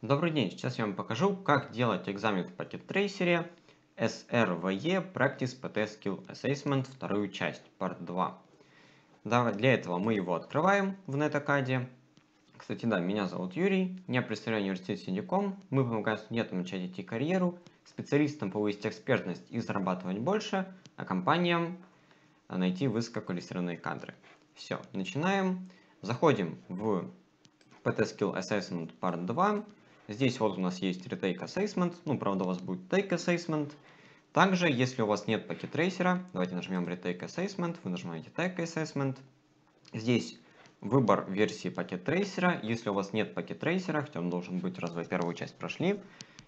Добрый день, сейчас я вам покажу, как делать экзамен в Packet Tracer SRVE Practice PT Skill Assessment, вторую часть, part 2. Для этого мы его открываем в NetAcad. Кстати, да, меня зовут Юрий, я представляю университет Синдиком. Мы помогаем студентам начать идти карьеру, специалистам повысить экспертность и зарабатывать больше, а компаниям найти высококвалифицированные кадры. Все, начинаем. Заходим в PT Skill Assessment Part 2. Здесь вот у нас есть Retake Assessment, ну, правда, у вас будет Take Assessment. Также, если у вас нет пакет трейсера, давайте нажмем Retake Assessment, вы нажимаете Take Assessment. Здесь выбор версии пакет трейсера. Если у вас нет пакет трейсера, хотя он должен быть, раз вы первую часть прошли,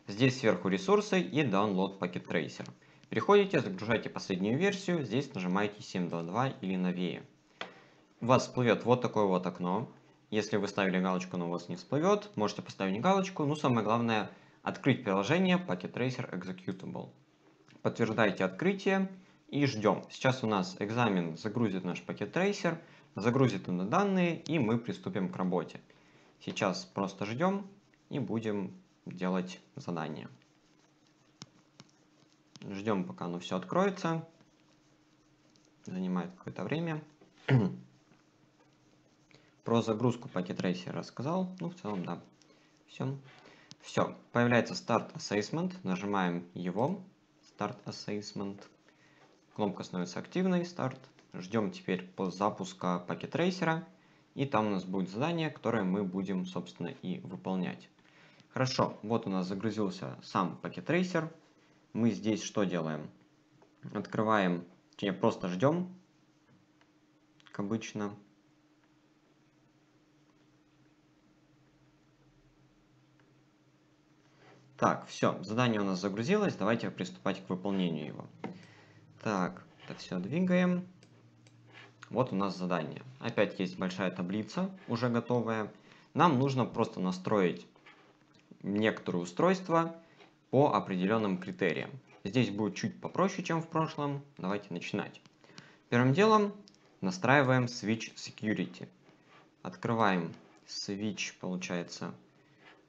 здесь сверху ресурсы и Download пакет трейсер. Переходите, загружайте последнюю версию, здесь нажимаете 7.2.2 или новее. У вас всплывет вот такое вот окно. Если вы ставили галочку, но у вас не всплывет, можете поставить галочку. Ну, самое главное, открыть приложение Packet Tracer Executable. Подтверждаете открытие и ждем. Сейчас у нас экзамен загрузит наш Packet Tracer, загрузит на данные, и мы приступим к работе. Сейчас просто ждем и будем делать задание. Ждем, пока оно все откроется. Занимает какое-то время. Про загрузку Packet Tracer рассказал. Ну, в целом, да. Все. Все. Появляется Start Assessment. Нажимаем его. Start Assessment. Кнопка становится активной. Start. Ждем теперь запуска Packet Tracer. И там у нас будет задание, которое мы будем, собственно, и выполнять. Хорошо. Вот у нас загрузился сам Packet Tracer. Мы здесь что делаем? Открываем, точнее, просто ждем, как обычно. Так, все, задание у нас загрузилось, давайте приступать к выполнению его. Так, это все двигаем. Вот у нас задание. Опять есть большая таблица, уже готовая. Нам нужно просто настроить некоторые устройства по определенным критериям. Здесь будет чуть попроще, чем в прошлом. Давайте начинать. Первым делом настраиваем Switch Security. Открываем Switch, получается,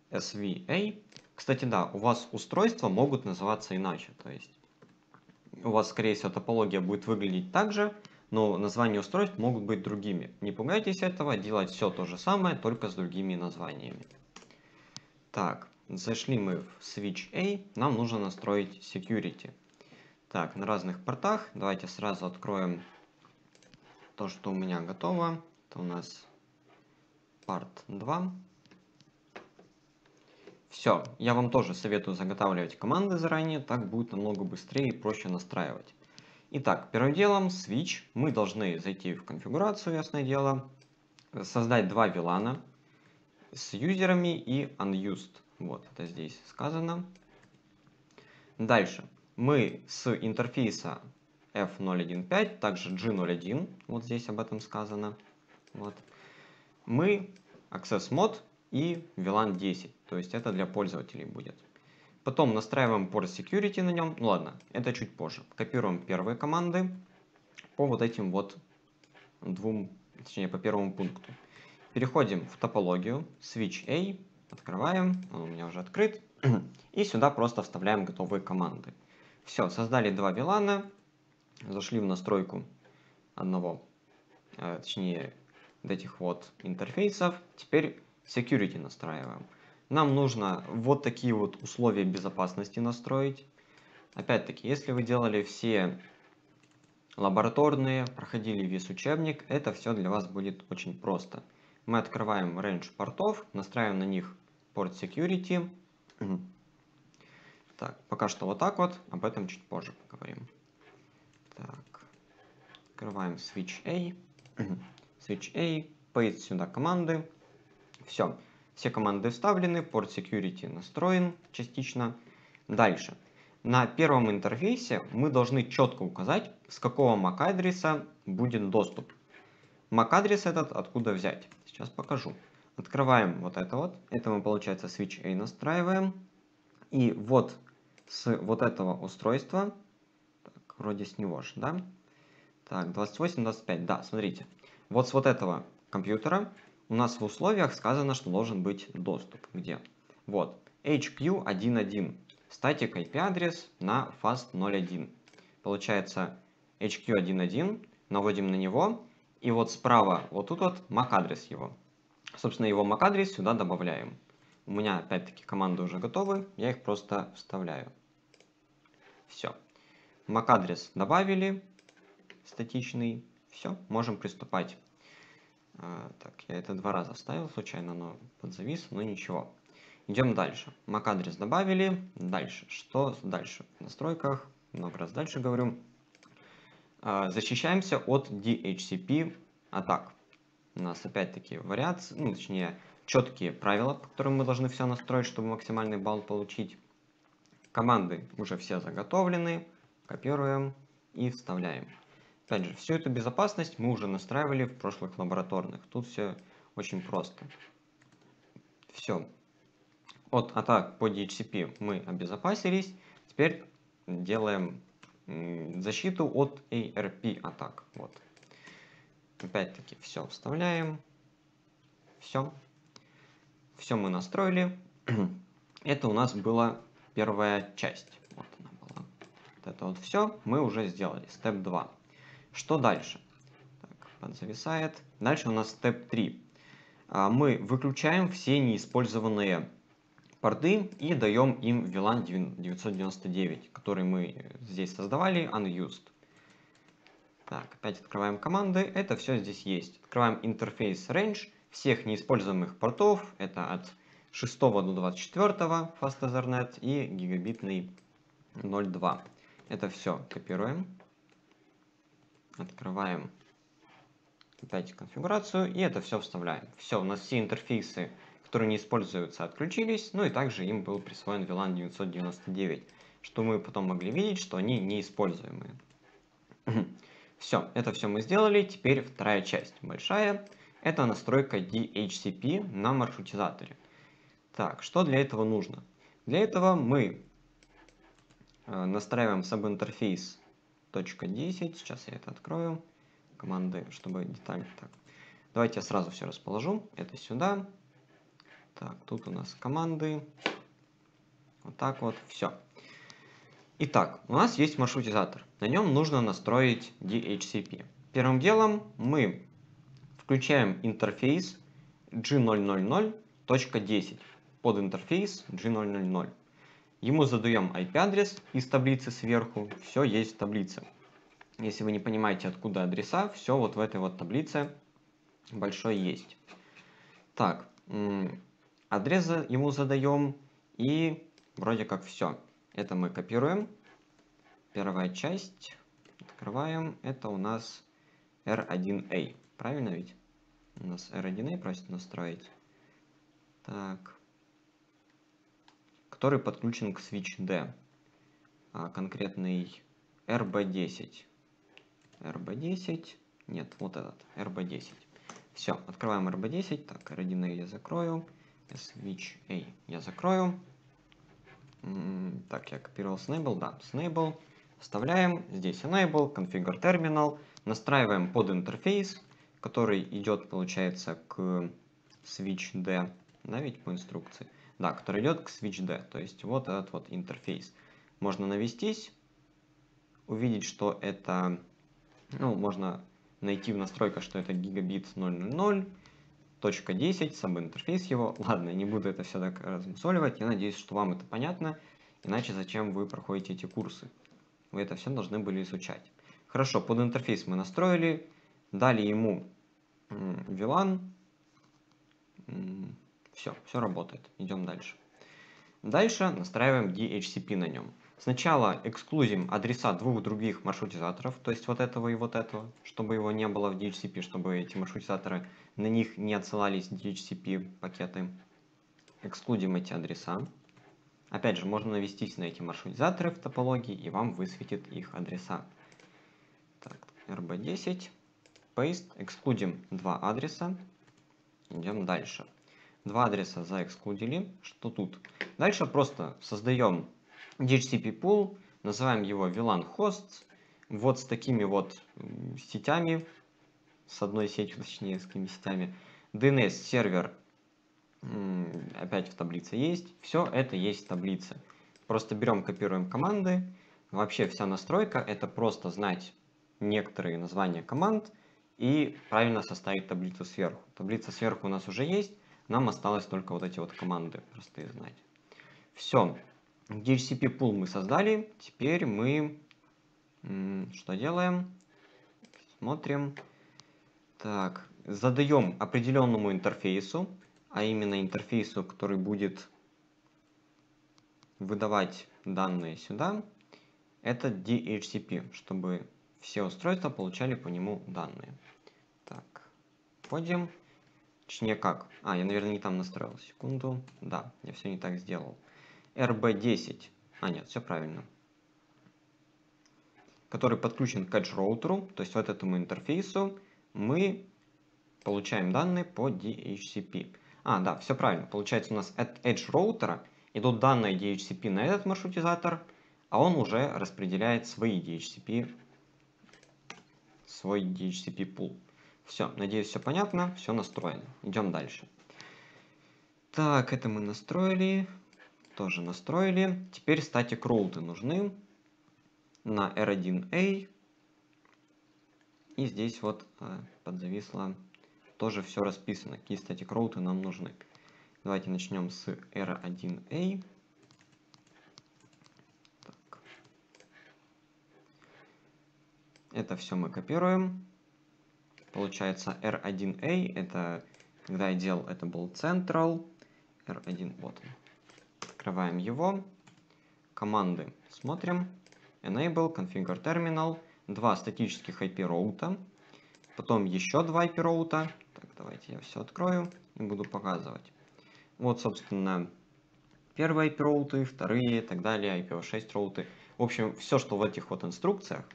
SVA. Кстати, да, у вас устройства могут называться иначе. То есть у вас, скорее всего, топология будет выглядеть так же, но названия устройств могут быть другими. Не пугайтесь этого, делать все то же самое, только с другими названиями. Так, зашли мы в Switch A, нам нужно настроить Security. Так, на разных портах, давайте сразу откроем то, что у меня готово. Это у нас порт 2. Все, я вам тоже советую заготавливать команды заранее, так будет намного быстрее и проще настраивать. Итак, первым делом, switch, мы должны зайти в конфигурацию, ясное дело, создать два VLAN с юзерами и unused. Вот, это здесь сказано. Дальше, мы с интерфейса F015, также G01, вот здесь об этом сказано, вот, мы access mode и VLAN 10. То есть это для пользователей будет. Потом настраиваем port security на нем. Ну ладно, это чуть позже. Копируем первые команды по вот этим вот двум, точнее по первому пункту. Переходим в топологию, switch A, открываем, он у меня уже открыт. И сюда просто вставляем готовые команды. Все, создали два VLAN, зашли в настройку одного, э, точнее, этих вот интерфейсов. Теперь security настраиваем. Нам нужно вот такие вот условия безопасности настроить. Опять-таки, если вы делали все лабораторные, проходили весь учебник, это все для вас будет очень просто. Мы открываем range портов, настраиваем на них порт security. Так, пока что вот так вот, об этом чуть позже поговорим. Так, открываем switch A, switch A, paste сюда команды, все, все команды вставлены, порт security настроен частично. Дальше. На первом интерфейсе мы должны четко указать, с какого MAC-адреса будет доступ. MAC-адрес этот откуда взять? Сейчас покажу. Открываем вот это вот. Это мы, получается, switch A настраиваем. И вот с вот этого устройства, так, вроде с него же, да? Так, 28, 25, да, смотрите. Вот с вот этого компьютера у нас в условиях сказано, что должен быть доступ. Где? Вот, HQ11, static IP адрес на fast01. Получается HQ11, наводим на него, и вот справа, вот тут вот MAC адрес его. Собственно, его MAC адрес сюда добавляем. У меня опять-таки команды уже готовы, я их просто вставляю. Все. MAC адрес добавили, статичный. Все, можем приступать. А, так, я это два раза вставил случайно, но подзавис, но ничего. Идем дальше. MAC адрес добавили. Дальше. Что дальше? В настройках, много раз дальше говорю. А, защищаемся от DHCP атак. У нас опять-таки вариации, ну, точнее, четкие правила, по которым мы должны все настроить, чтобы максимальный балл получить. Команды уже все заготовлены. Копируем и вставляем. Опять же, всю эту безопасность мы уже настраивали в прошлых лабораторных. Тут все очень просто. Все. От атак по DHCP мы обезопасились. Теперь делаем защиту от ARP атак. Вот. Опять-таки все вставляем. Все. Все мы настроили. Это у нас была первая часть. Вот она была. Вот это вот все мы уже сделали. Степ 2. Что дальше? Так, подзависает. Дальше у нас степ 3. А, мы выключаем все неиспользованные порты и даем им VLAN 999, который мы здесь создавали, unused. Так, опять открываем команды. Это все здесь есть. Открываем интерфейс range всех неиспользуемых портов. Это от 6 до 24 Fast Ethernet и гигабитный 0.2. Это все копируем. Открываем опять конфигурацию и это все вставляем. Все, у нас все интерфейсы, которые не используются, отключились. Ну и также им был присвоен VLAN 999, что мы потом могли видеть, что они неиспользуемые. Все, это все мы сделали. Теперь вторая часть, большая. Это настройка DHCP на маршрутизаторе. Так, что для этого нужно? Для этого мы э, настраиваем сабинтерфейс .10. Сейчас я это открою. Команды, чтобы детально так. Давайте я сразу все расположу. Это сюда. Так, тут у нас команды. Вот так вот. Все. Итак, у нас есть маршрутизатор. На нем нужно настроить DHCP. Первым делом мы включаем интерфейс g000.10 под интерфейс g000. Ему задаем IP-адрес из таблицы сверху. Все есть в таблице. Если вы не понимаете, откуда адреса, все вот в этой вот таблице большой есть. Так, адрес ему задаем и вроде как все. Это мы копируем. Первая часть. Открываем. Это у нас R1A. Правильно ведь? У нас R1A просит настроить. Так. Который подключен к switch D. А, конкретный RB10. RB10. Нет, вот этот. RB10. Все, открываем RB10. Так, R1A я закрою. Switch A я закрою. Так, я копировал Snable, да, Snable. Вставляем здесь Enable, Configure Terminal, настраиваем под интерфейс, который идет, получается, к Switch D, да, ведь по инструкции? Да, который идет к Switch D, то есть вот этот вот интерфейс. Можно навестись, увидеть, что это, ну, можно найти в настройках, что это гигабит 000, точка 10, интерфейс его. Ладно, не буду это все так размусоливать. Я надеюсь, что вам это понятно. Иначе зачем вы проходите эти курсы? Вы это все должны были изучать. Хорошо, под интерфейс мы настроили. Дали ему VLAN. Все, все работает. Идем дальше. Дальше настраиваем DHCP на нем. Сначала эксклюзим адреса двух других маршрутизаторов, то есть вот этого и вот этого, чтобы его не было в DHCP, чтобы эти маршрутизаторы, на них не отсылались DHCP пакеты. Эксклюдим эти адреса. Опять же, можно навестись на эти маршрутизаторы в топологии, и вам высветит их адреса. Так, RB10, paste, эксклюдим два адреса. Идем дальше. Два адреса заэксклюдили. Что тут? Дальше просто создаем DHCP pool, называем его VLAN hosts, вот с такими вот сетями, с одной сетью, точнее, с такими сетями. DNS сервер опять в таблице есть. Все это есть в таблице. Просто берем, копируем команды. Вообще вся настройка это просто знать некоторые названия команд и правильно составить таблицу сверху. Таблица сверху у нас уже есть, нам осталось только вот эти вот команды простые знать. Все, DHCP pool мы создали, теперь мы что делаем? Смотрим. Так, задаем определенному интерфейсу, а именно интерфейсу, который будет выдавать данные сюда, это DHCP, чтобы все устройства получали по нему данные. Так, вводим. Точнее как? А, я, наверное, не там настроил. Секунду. Да, я все не так сделал. RB10. А, нет, все правильно. Который подключен к Edge роутеру, то есть вот этому интерфейсу, мы получаем данные по DHCP. А, да, все правильно. Получается, у нас от Edge роутера идут данные DHCP на этот маршрутизатор, а он уже распределяет свои DHCP, свой DHCP pool. Все, надеюсь, все понятно, все настроено. Идем дальше. Так, это мы настроили, тоже настроили. Теперь static роуты нужны на R1A. И здесь вот э, подзависло тоже все расписано, какие static роуты нам нужны. Давайте начнем с R1A. Так. Это все мы копируем. Получается R1A, это когда я делал, это был Central. R1, вот. Открываем его. Команды смотрим. Enable, Configure Terminal. Два статических IP роута. Потом еще два IP роута. Так, давайте я все открою и буду показывать. Вот, собственно, первые IP роуты, вторые и так далее, IPv6 роуты. В общем, все, что в этих вот инструкциях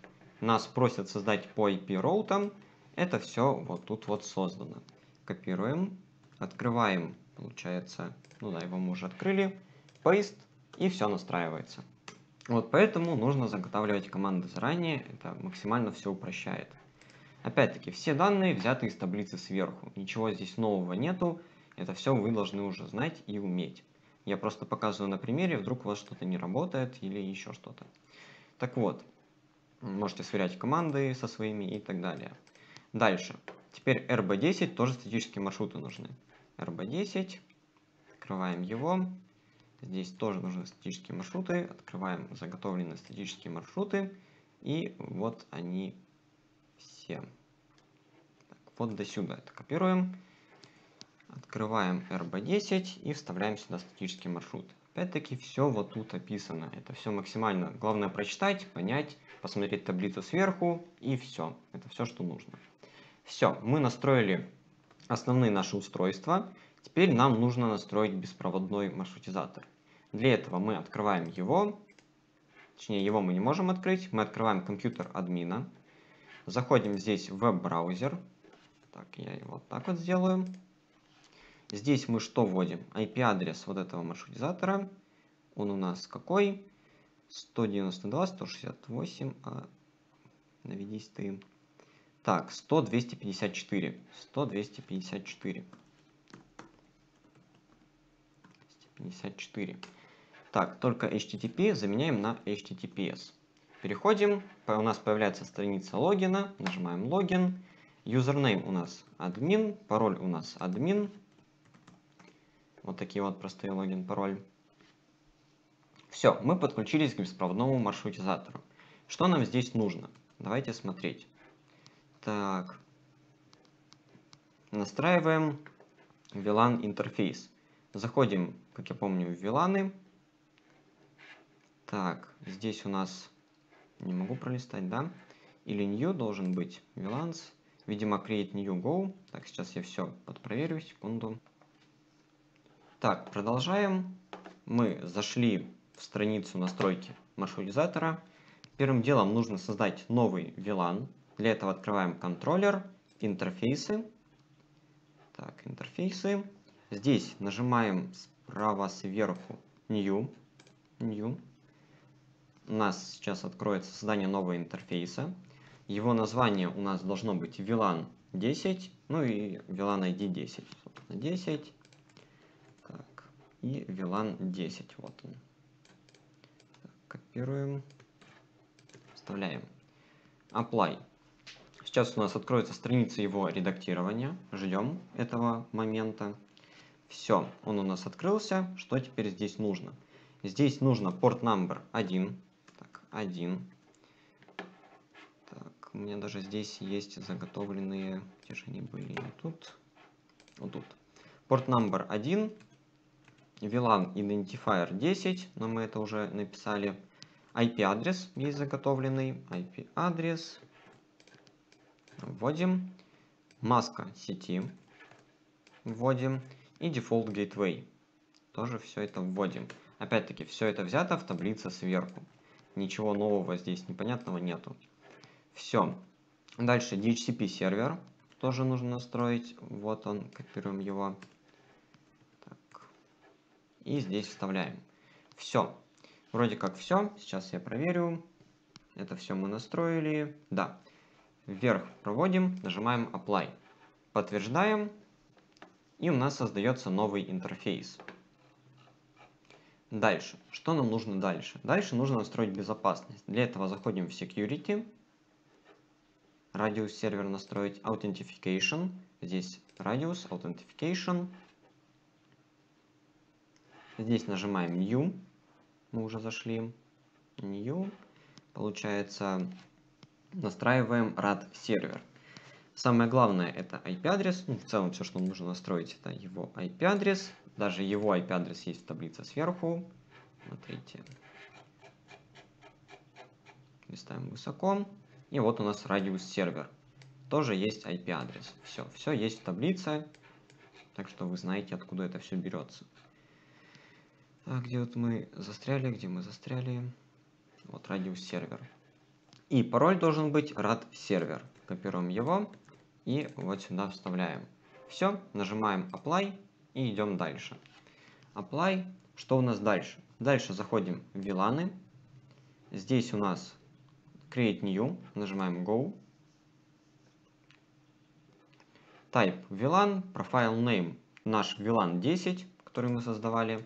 нас просят создать по IP роутам, это все вот тут вот создано. Копируем, открываем, получается, ну да, его мы уже открыли, paste, и все настраивается. Вот поэтому нужно заготавливать команды заранее, это максимально все упрощает. Опять-таки, все данные взяты из таблицы сверху. Ничего здесь нового нету. Это все вы должны уже знать и уметь. Я просто показываю на примере, вдруг у вас что-то не работает или еще что-то. Так вот, можете сверять команды со своими и так далее. Дальше. Теперь RB10 тоже статические маршруты нужны. RB10, открываем его. Здесь тоже нужны статические маршруты. Открываем заготовленные статические маршруты. И вот они все. Так, вот до сюда это копируем. Открываем RB10 и вставляем сюда статический маршрут. Опять-таки все вот тут описано. Это все максимально. Главное прочитать, понять, посмотреть таблицу сверху и все. Это все, что нужно. Все, мы настроили основные наши устройства. Теперь нам нужно настроить беспроводной маршрутизатор. Для этого мы открываем его. Точнее, его мы не можем открыть. Мы открываем компьютер админа. Заходим здесь в веб-браузер. Так, я его вот так вот сделаю. Здесь мы что вводим? IP-адрес вот этого маршрутизатора. Он у нас какой? 192, 168, а наведись ты. Так, 100, 254. 100, 254. 254. Так, только HTTP заменяем на HTTPS. Переходим, у нас появляется страница логина, нажимаем логин. Юзернейм у нас админ, пароль у нас админ. Вот такие вот простые логин, пароль. Все, мы подключились к беспроводному маршрутизатору. Что нам здесь нужно? Давайте смотреть. Так, настраиваем VLAN интерфейс. Заходим, как я помню, в VLAN. Так, здесь у нас не могу пролистать, да? Или new должен быть VLANs. Видимо, create new go. Так, сейчас я все подпроверю, секунду. Так, продолжаем. Мы зашли в страницу настройки маршрутизатора. Первым делом нужно создать новый VLAN. Для этого открываем контроллер, интерфейсы. Так, интерфейсы. Здесь нажимаем справа сверху New. New у нас сейчас откроется создание нового интерфейса. Его название у нас должно быть VLAN 10, ну и VLAN ID 10. 10. и VLAN 10. Вот он. Копируем. Вставляем. Apply. Сейчас у нас откроется страница его редактирования. Ждем этого момента. Все, он у нас открылся. Что теперь здесь нужно? Здесь нужно порт number 1. Так, 1. Так, у меня даже здесь есть заготовленные, где же они были, тут, вот тут. Порт number 1, VLAN identifier 10, но мы это уже написали. IP-адрес есть заготовленный, IP-адрес, вводим, маска сети, вводим, и Default Gateway. Тоже все это вводим. Опять-таки, все это взято в таблице сверху. Ничего нового здесь непонятного нету. Все. Дальше DHCP сервер. Тоже нужно настроить. Вот он, копируем его. Так. И здесь вставляем. Все. Вроде как все. Сейчас я проверю. Это все мы настроили. Да. Вверх проводим, нажимаем Apply. Подтверждаем. И у нас создается новый интерфейс. Дальше. Что нам нужно дальше? Дальше нужно настроить безопасность. Для этого заходим в Security. Радиус сервер настроить. Authentication. Здесь радиус, Authentication. Здесь нажимаем New. Мы уже зашли. New. Получается, настраиваем RAD сервер. Самое главное это IP-адрес. Ну, в целом все, что нужно настроить, это его IP-адрес. Даже его IP-адрес есть в таблице сверху. Смотрите. Листаем высоко. И вот у нас радиус сервер. Тоже есть IP-адрес. Все, все есть в таблице. Так что вы знаете, откуда это все берется. А где вот мы застряли, где мы застряли? Вот радиус сервер. И пароль должен быть rad сервер. Копируем его и вот сюда вставляем. Все, нажимаем Apply и идем дальше. Apply. Что у нас дальше? Дальше заходим в VLAN. Здесь у нас Create New. Нажимаем Go. Type VLAN. Profile Name. Наш VLAN 10, который мы создавали.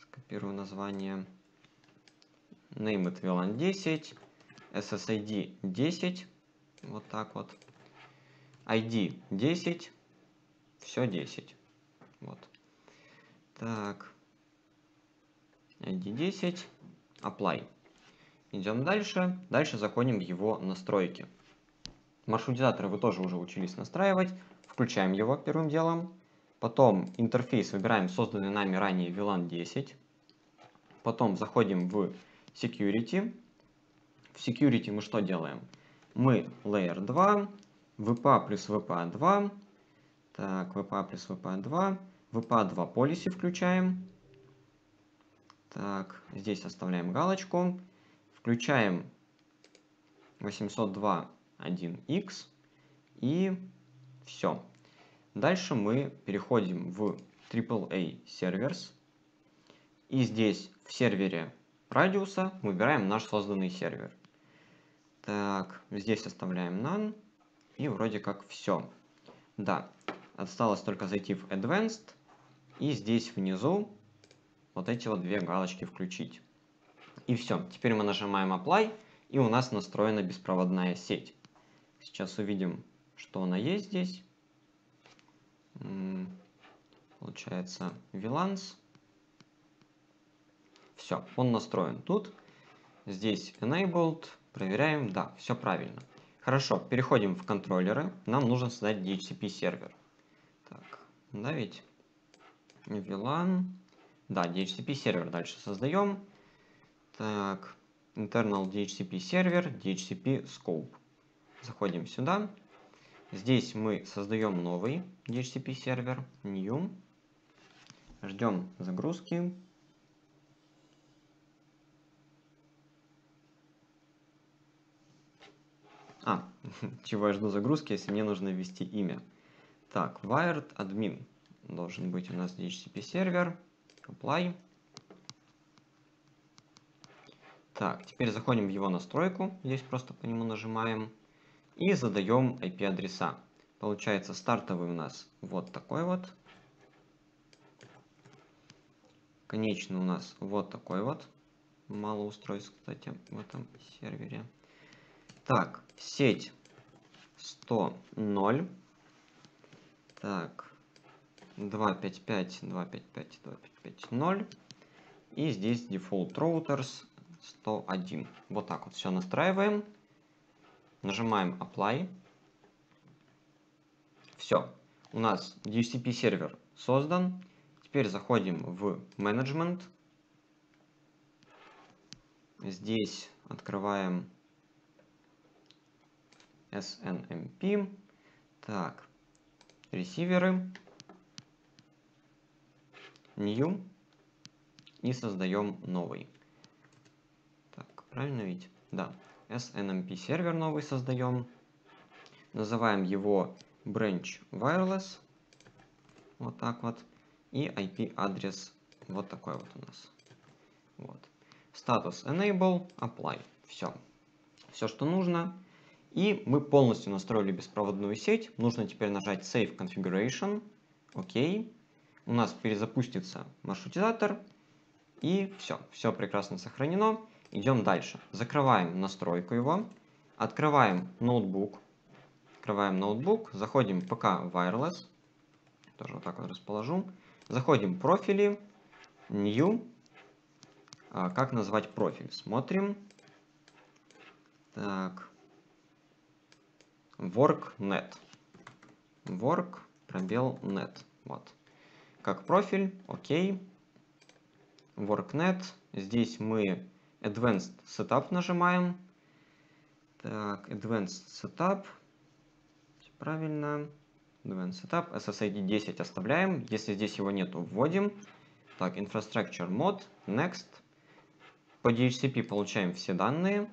Скопирую название. Name it VLAN 10. SSID 10. Вот так вот. ID 10, все 10. Вот. Так. ID 10, apply. Идем дальше. Дальше заходим в его настройки. Маршрутизатор вы тоже уже учились настраивать. Включаем его первым делом. Потом интерфейс выбираем созданный нами ранее VLAN 10. Потом заходим в Security. В Security мы что делаем? Мы Layer 2, VPA плюс VPA2. Так, VPA плюс VPA2. VPA2 policy включаем. Так, здесь оставляем галочку. Включаем 802.1x. И все. Дальше мы переходим в AAA Servers. И здесь в сервере радиуса выбираем наш созданный сервер. Так, здесь оставляем none. И вроде как все. Да, осталось только зайти в Advanced. И здесь внизу вот эти вот две галочки включить. И все. Теперь мы нажимаем Apply. И у нас настроена беспроводная сеть. Сейчас увидим, что она есть здесь. Получается VLANs. Все, он настроен тут. Здесь Enabled. Проверяем. Да, все правильно. Хорошо, переходим в контроллеры. Нам нужно создать DHCP сервер. Так, да? VLAN. Да, DHCP сервер дальше создаем. Так, internal DHCP сервер, DHCP scope. Заходим сюда. Здесь мы создаем новый DHCP сервер, new. Ждем загрузки. А, чего я жду загрузки, если мне нужно ввести имя. Так, wired admin должен быть у нас DHCP сервер. Apply. Так, теперь заходим в его настройку. Здесь просто по нему нажимаем. И задаем IP-адреса. Получается стартовый у нас вот такой вот. Конечный у нас вот такой вот. Мало устройств, кстати, в этом сервере. Так, сеть 100.0. Так, 255, 255, 255, 0. И здесь default routers 101. Вот так вот все настраиваем. Нажимаем apply. Все. У нас DHCP сервер создан. Теперь заходим в менеджмент. Здесь открываем SNMP. Так, ресиверы. New. И создаем новый. Так, правильно ведь? Да. SNMP сервер новый создаем. Называем его Branch Wireless. Вот так вот. И IP адрес вот такой вот у нас. Вот. Статус Enable, Apply. Все. Все, что нужно. И мы полностью настроили беспроводную сеть. Нужно теперь нажать Save Configuration. Окей. У нас перезапустится маршрутизатор. И все. Все прекрасно сохранено. Идем дальше. Закрываем настройку его. Открываем ноутбук. Открываем ноутбук. Заходим в ПК Wireless. Тоже вот так вот расположу. Заходим в профили. New. А, как назвать профиль? Смотрим. Так. WorkNet. Work, пробел, net. Вот. Как профиль, окей. WorkNet. Здесь мы Advanced Setup нажимаем. Так, Advanced Setup. Правильно. Advanced Setup. SSID 10 оставляем. Если здесь его нету, вводим. Так, Infrastructure Mod. Next. По DHCP получаем все данные.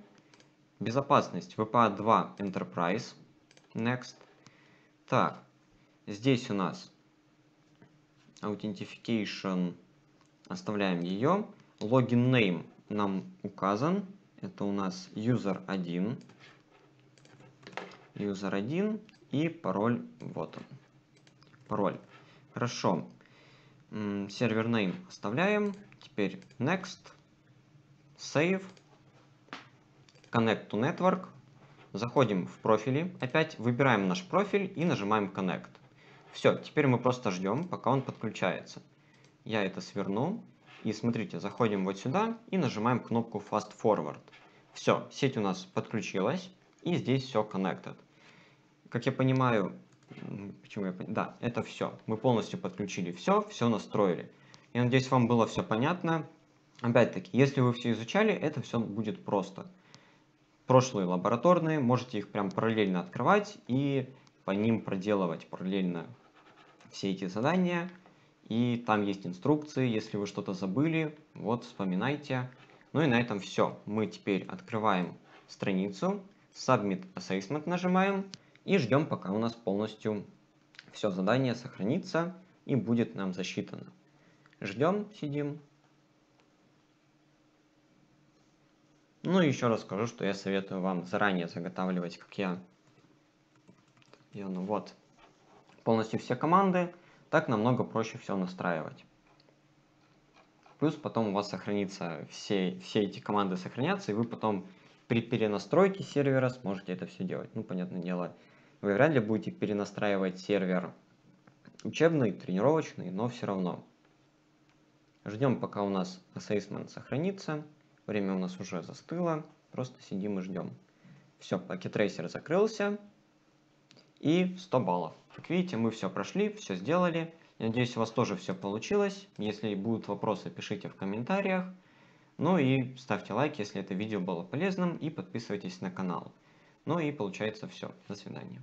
Безопасность VPA 2 Enterprise. Next. Так, здесь у нас Authentication, оставляем ее. Login name нам указан. Это у нас user 1. User 1 и пароль вот он. Пароль. Хорошо. Сервер name оставляем. Теперь next. Save. Connect to network. Заходим в профили, опять выбираем наш профиль и нажимаем Connect. Все, теперь мы просто ждем, пока он подключается. Я это сверну. И смотрите, заходим вот сюда и нажимаем кнопку Fast Forward. Все, сеть у нас подключилась, и здесь все connected. Как я понимаю, почему я Да, это все. Мы полностью подключили все, все настроили. Я надеюсь, вам было все понятно. Опять-таки, если вы все изучали, это все будет просто прошлые лабораторные, можете их прям параллельно открывать и по ним проделывать параллельно все эти задания. И там есть инструкции, если вы что-то забыли, вот вспоминайте. Ну и на этом все. Мы теперь открываем страницу, Submit Assessment нажимаем и ждем, пока у нас полностью все задание сохранится и будет нам засчитано. Ждем, сидим. Ну и еще раз скажу, что я советую вам заранее заготавливать, как я. ну вот. Полностью все команды. Так намного проще все настраивать. Плюс потом у вас сохранится, все, все эти команды сохранятся, и вы потом при перенастройке сервера сможете это все делать. Ну, понятное дело, вы вряд ли будете перенастраивать сервер учебный, тренировочный, но все равно. Ждем, пока у нас assessment сохранится. Время у нас уже застыло. Просто сидим и ждем. Все, пакет трейсер закрылся. И 100 баллов. Как видите, мы все прошли, все сделали. Надеюсь, у вас тоже все получилось. Если будут вопросы, пишите в комментариях. Ну и ставьте лайк, если это видео было полезным. И подписывайтесь на канал. Ну и получается все. До свидания.